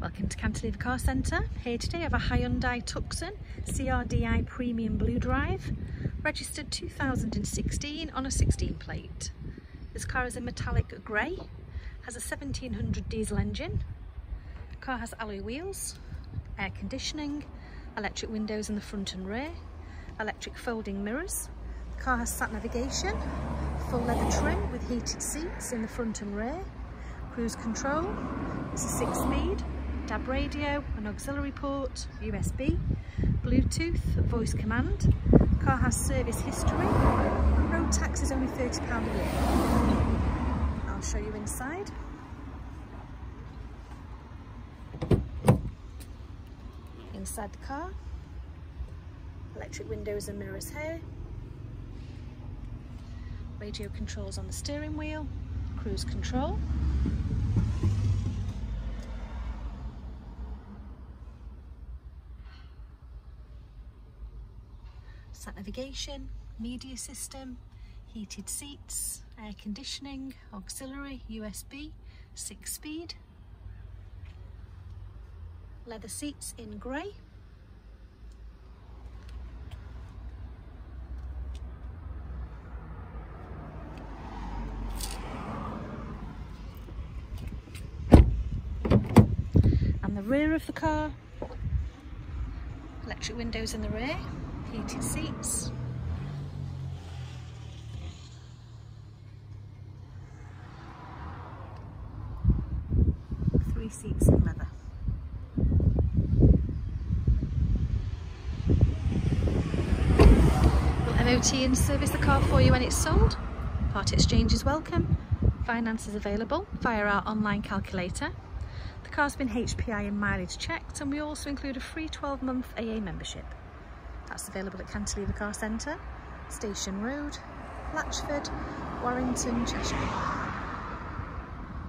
Welcome to Cantilever Car Centre. Here today I have a Hyundai Tucson CRDI Premium Blue Drive, registered 2016 on a 16 plate. This car is a metallic grey, has a 1700 diesel engine. The car has alloy wheels, air conditioning, electric windows in the front and rear, electric folding mirrors. The car has sat navigation, full leather trim with heated seats in the front and rear, cruise control, it's a six speed, DAB radio, an auxiliary port, USB, Bluetooth, voice command. Car has service history. Road tax is only £30 a year. I'll show you inside. Inside the car. Electric windows and mirrors here. Radio controls on the steering wheel. Cruise control. Sat navigation, media system, heated seats, air conditioning, auxiliary, USB, six speed, leather seats in grey, and the rear of the car, electric windows in the rear, heated seats. Three seats in leather. We'll MOT and service the car for you when it's sold. Part exchange is welcome. Finance is available via our online calculator. The car's been HPI and mileage checked and we also include a free 12 month AA membership. That's available at Cantilever Car Centre, Station Road, Latchford, Warrington, Cheshire.